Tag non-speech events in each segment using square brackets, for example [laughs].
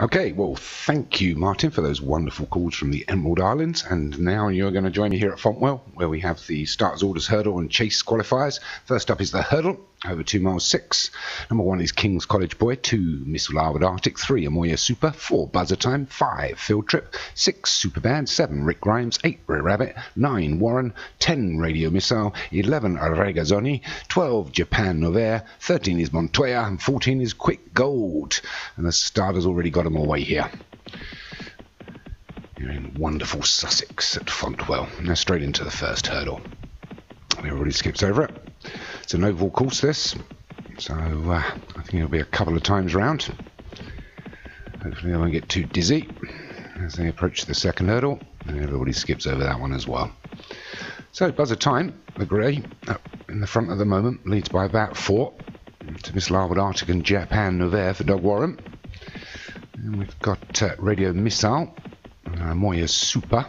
Okay, well, thank you, Martin, for those wonderful calls from the Emerald Islands. And now you're going to join me here at Fontwell, where we have the starters, orders, hurdle, and chase qualifiers. First up is the hurdle, over two miles six. Number one is King's College Boy. Two, Miss Larwood Arctic. Three, Amoya Super. Four, Buzzer Time. Five, Field Trip. Six, Super Bad. Seven, Rick Grimes. Eight, Brer Rabbit. Nine, Warren. Ten, Radio Missile. Eleven, Regazzoni. Twelve, Japan Novair. Thirteen is Montoya. And fourteen is Quick Gold. And the starters already got them away here. You're in wonderful Sussex at Fontwell. Now straight into the first hurdle. Everybody skips over it. It's an oval course, this. So uh, I think it'll be a couple of times round. Hopefully, I won't get too dizzy as they approach the second hurdle. And everybody skips over that one as well. So, buzzer time, the grey in the front at the moment leads by about four to Miss Larwood Arctic and Japan Novair for Doug Warren. And we've got uh, Radio Missile, uh, Moya Super.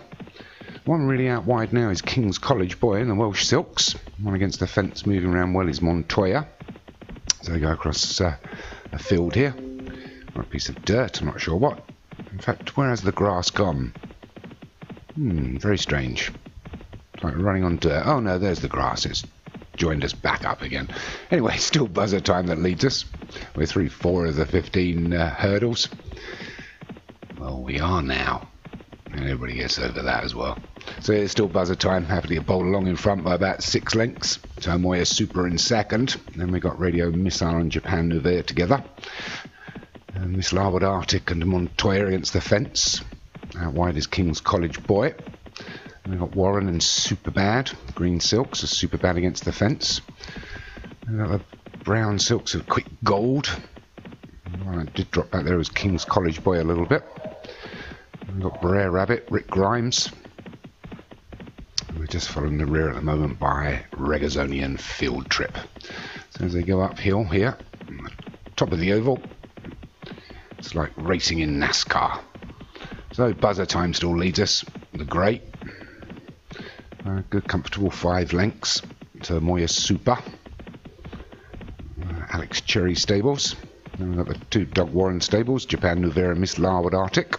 One really out wide now is King's College Boy in the Welsh Silks. One against the fence moving around well is Montoya. So they go across uh, a field here. Or a piece of dirt, I'm not sure what. In fact, where has the grass gone? Hmm, very strange. It's like running on dirt. Oh no, there's the grass. It's joined us back up again. Anyway, [laughs] still buzzer time that leads us. We're through four of the 15 uh, hurdles. Well, we are now. And everybody gets over that as well. So it's still buzzer time. Happily bowl along in front by about six lengths. Tomoya Super in second. Then we got Radio Missile and Japan Novair together. And Miss Larwood Arctic and Montoya against the fence. Out wide is King's College Boy. And we've got Warren and Superbad. Green Silks are Superbad against the fence. The brown silks of quick gold. Well, I did drop back there as King's College Boy a little bit. Got Brer Rabbit, Rick Grimes. We're just following the rear at the moment by Regazonian Field Trip. So as they go uphill here, top of the oval, it's like racing in NASCAR. So buzzer time still leads us. The great. Uh, good comfortable five lengths to Moya Super. Uh, Alex Cherry Stables. Then we've got the two Doug Warren Stables, Japan and Miss Larwood Arctic.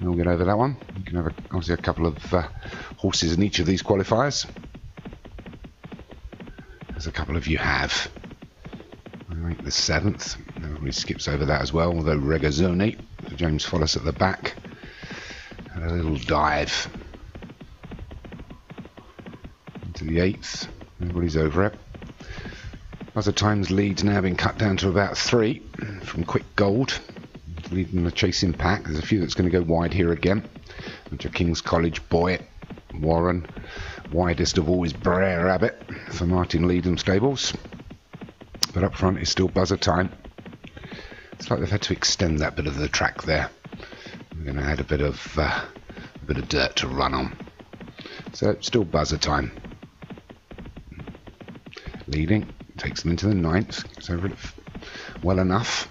We'll get over that one. You can have a, obviously a couple of uh, horses in each of these qualifiers. As a couple of you have. I think the seventh. Everybody skips over that as well, although Regazzoni, James Follis at the back, a little dive into the eighth. Everybody's over it. Other times leads now been cut down to about three from Quick Gold leading the chasing pack. There's a few that's going to go wide here again. Which are King's College, Boy, Warren. Widest of all is Brer Rabbit for Martin Leedham Stables. But up front is still buzzer time. It's like they've had to extend that bit of the track there. We're going to add a bit of uh, a bit of dirt to run on. So still buzzer time. Leading takes them into the ninth. Over well enough.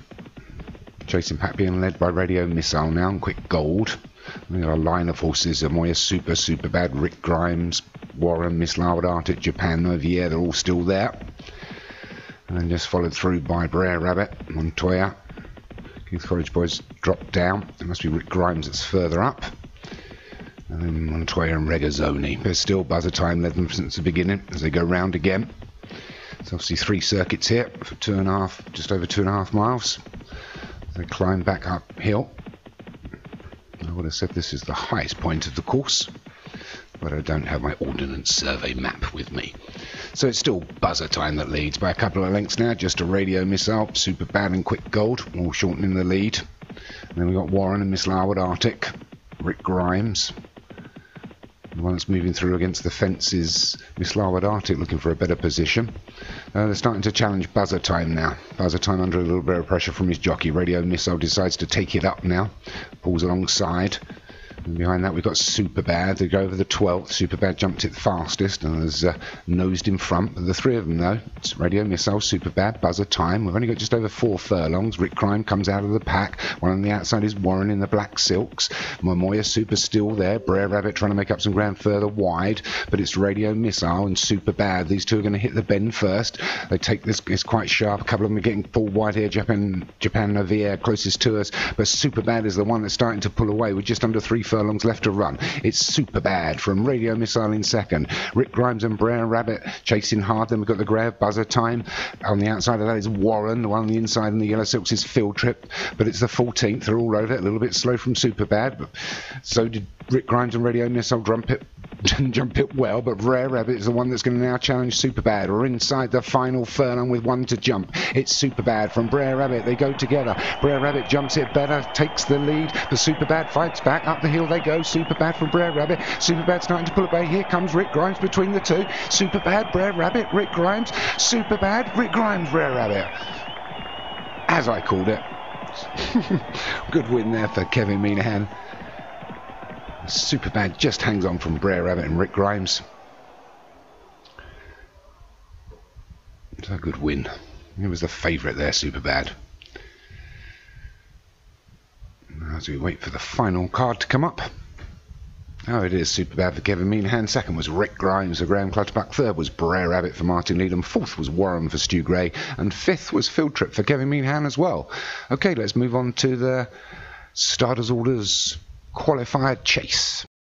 Chasing Pack being led by Radio Missile now and Quick Gold. We got a line of horses, Amoya Super, Super Bad, Rick Grimes, Warren, Miss Larwood Arctic, Japan Novair, they're all still there. And then just followed through by Brer Rabbit, Montoya. King's College Boys dropped down. It must be Rick Grimes that's further up. And then Montoya and Regazzoni. But still, buzzer time led them since the beginning as they go round again. It's obviously three circuits here for two and a half, just over two and a half miles. They climb back uphill. I would have said this is the highest point of the course, but I don't have my Ordnance Survey map with me. So it's still buzzer time that leads by a couple of lengths now, just a radio missile, super bad and quick gold, all shortening the lead. And then we've got Warren and Miss Larwood Arctic, Rick Grimes. The one that's moving through against the fence is Miss Larwood Arctic looking for a better position. Uh, they're starting to challenge buzzer time now. Buzzer time under a little bit of pressure from his jockey. Radio Missile decides to take it up now. Pulls alongside. And behind that, we've got Superbad. They go over the 12th. Superbad jumped it fastest and has uh, nosed in front. The three of them, though, it's Radio Missile, Superbad, Buzzer Time. We've only got just over four furlongs. Rick Crime comes out of the pack. One on the outside is Warren in the black silks. Momoya Super still there. Brer Rabbit trying to make up some ground further wide. But it's Radio Missile and Superbad. These two are going to hit the bend first. They take this, it's quite sharp. A couple of them are getting pulled wide here. Japan, Japan Novair closest to us. But Superbad is the one that's starting to pull away We're just under three furlongs left to run. It's super bad from Radio Missile in second. Rick Grimes and Brer Rabbit chasing hard. Then we've got the grey buzzer time. On the outside of that is Warren. The one on the inside in the yellow silks is Field Trip. But it's the 14th. They're all over it. A little bit slow from Superbad. But so did Rick Grimes and Radio Missile jump it, [laughs] jump it well. But Brer Rabbit is the one that's going to now challenge Superbad. We're inside the final furlong with one to jump. It's Superbad from Brer Rabbit. They go together. Brer Rabbit jumps it better, takes the lead. The Superbad fights back. Up the hill they go. Superbad from Brer Rabbit. Superbad starting to pull away. Here comes Rick Grimes between the two. Superbad, Brer Rabbit, Rick Grimes. Superbad, Rick Grimes, Brer Rabbit. As I called it. [laughs] Good win there for Kevin Minahan. Superbad just hangs on from Brer Rabbit and Rick Grimes. It's a good win. It was the favourite there, Superbad. As we wait for the final card to come up. Oh, it is Superbad for Kevin Minahan. Second was Rick Grimes for Graham Clutterbuck. Third was Brer Rabbit for Martin Needham. Fourth was Warren for Stu Gray. And fifth was Field Trip for Kevin Minahan as well. Okay, let's move on to the starters orders qualified chase.